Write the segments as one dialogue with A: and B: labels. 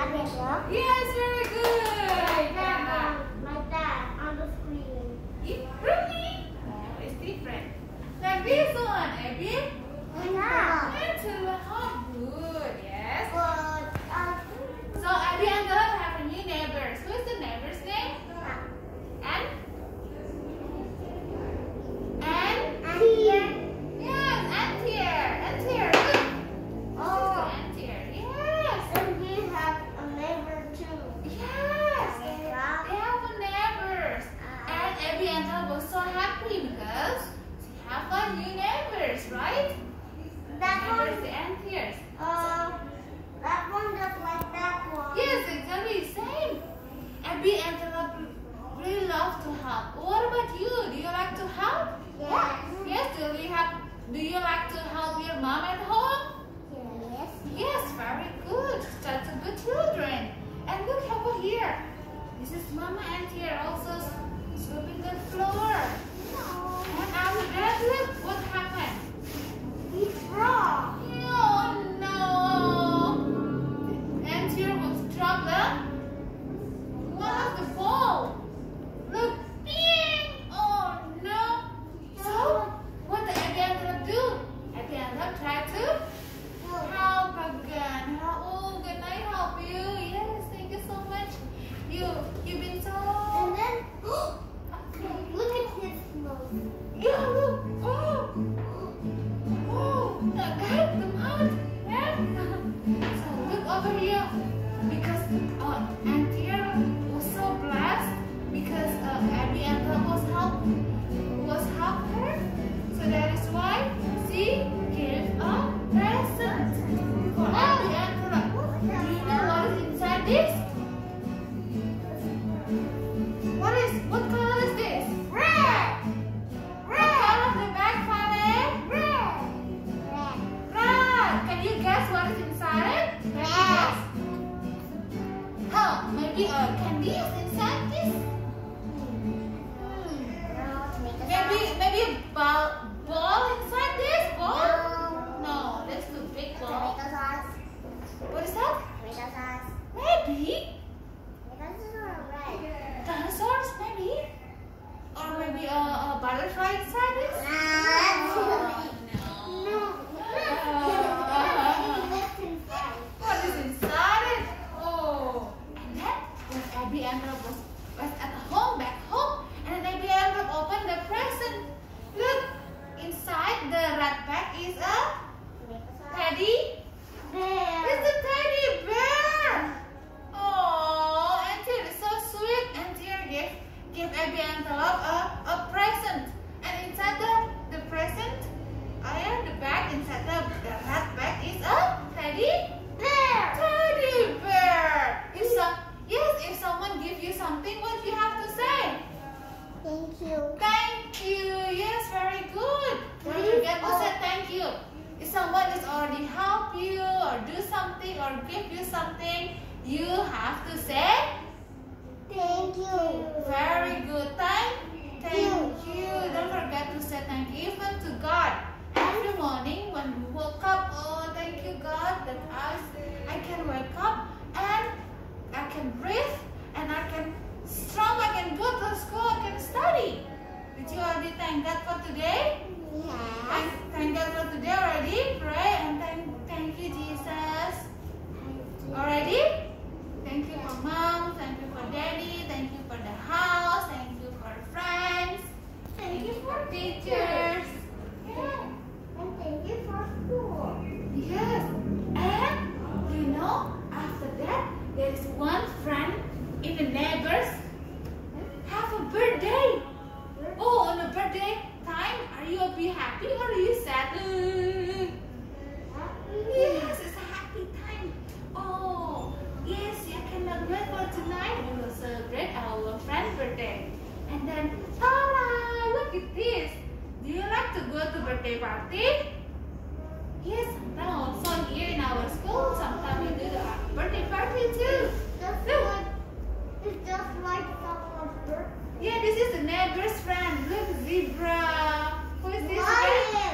A: Yes, very good.
B: Yeah.
A: Uh,
B: on the screen.
A: It's different. This one, Abby. How good. Yes.
B: Uh,
A: so Abby, someone is already help you or do something or give you something, you have to say
B: thank you.
A: Very good. Thank, thank you. you. Don't forget to say thank you even to God. Every morning when we woke up, oh thank you God that I And then, ta-da! Look at this! Do you like to go to birthday party? Yes, sometimes also here in our school, sometimes we do the birthday party too.
B: Just
A: Look!
B: Like, it's just like someone's birthday.
A: Yeah, this is the neighbor's friend. Look, zebra. Who is this?
B: Lion.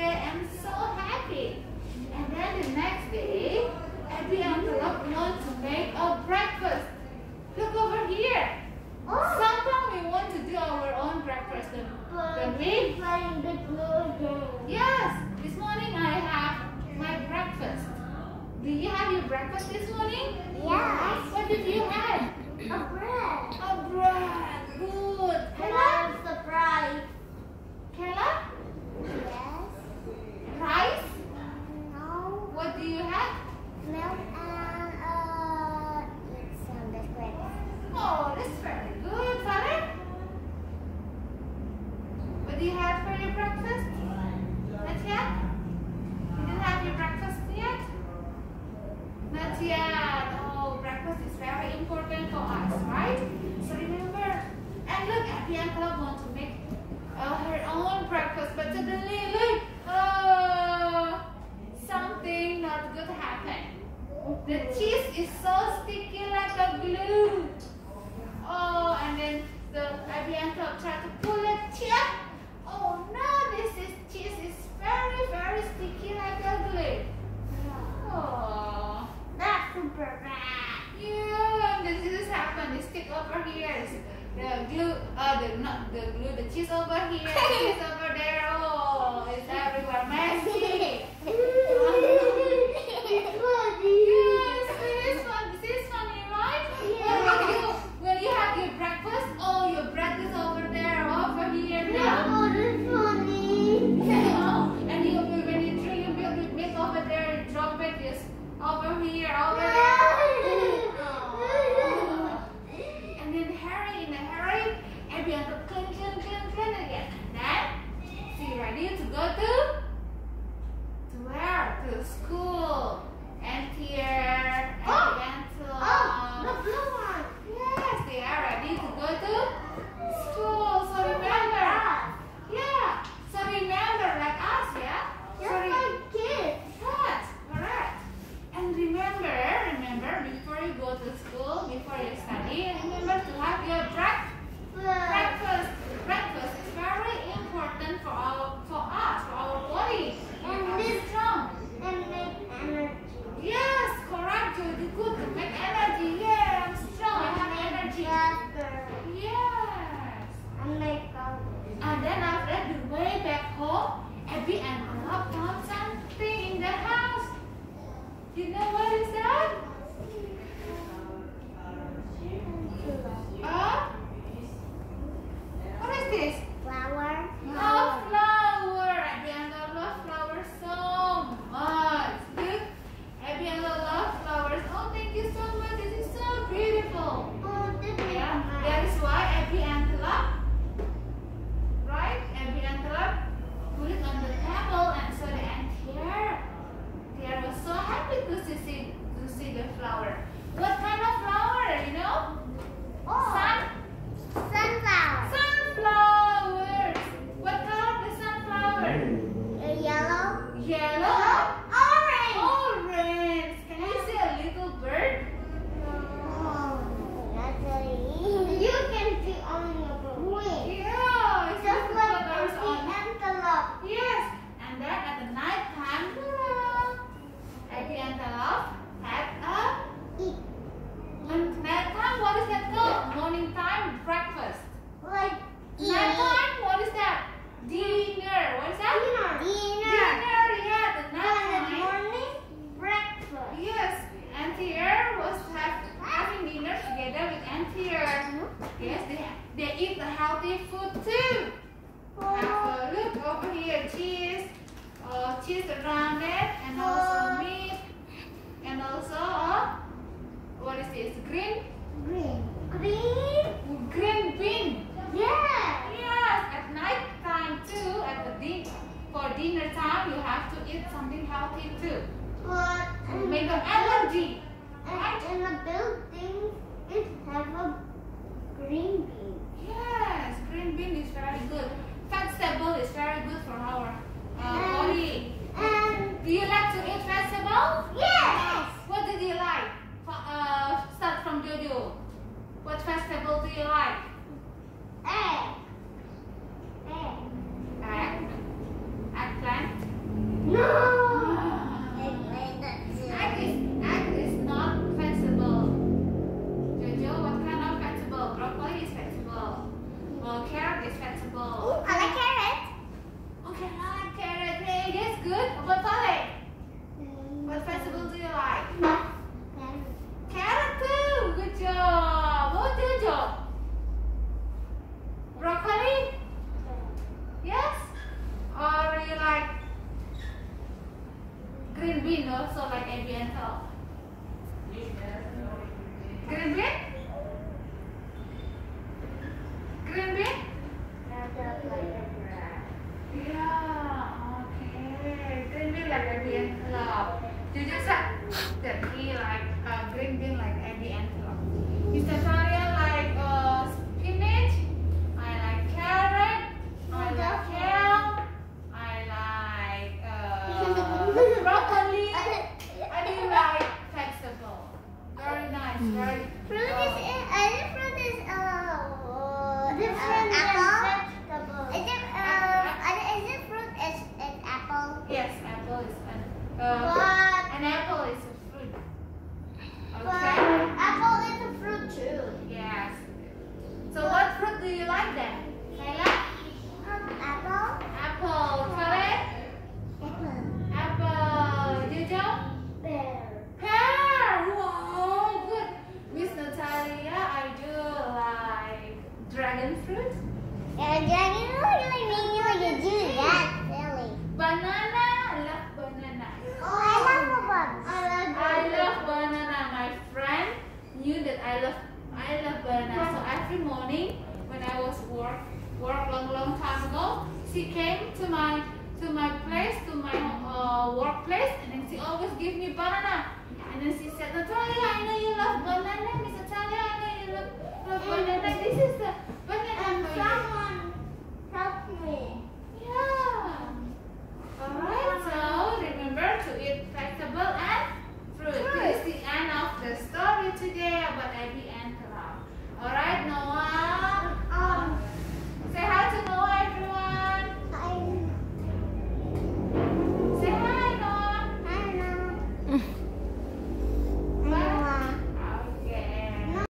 A: day I'm so happy. And then the next day, Abby and Rob want to make a breakfast. Yeah, oh, breakfast is very important for us, right? So remember, and look, at the want to make uh, her own breakfast, but suddenly, look, oh, something not good happened. The cheese is so sticky like a glue. Oh, and then the IBM Club tried to pull it, chip. Oh no, which is rounded and also meat, and also a, what is this? Green? Green.
B: Green? Green bean.
A: Yeah. Yes. At night time too, at the din
B: for dinner
A: time, you have to eat something healthy too. What? make an energy. And
B: in the building, it have a Green
A: be,
B: no? So like.
A: Can it be? Yeah, okay. Green
B: it
A: like at the
B: end of. You
A: just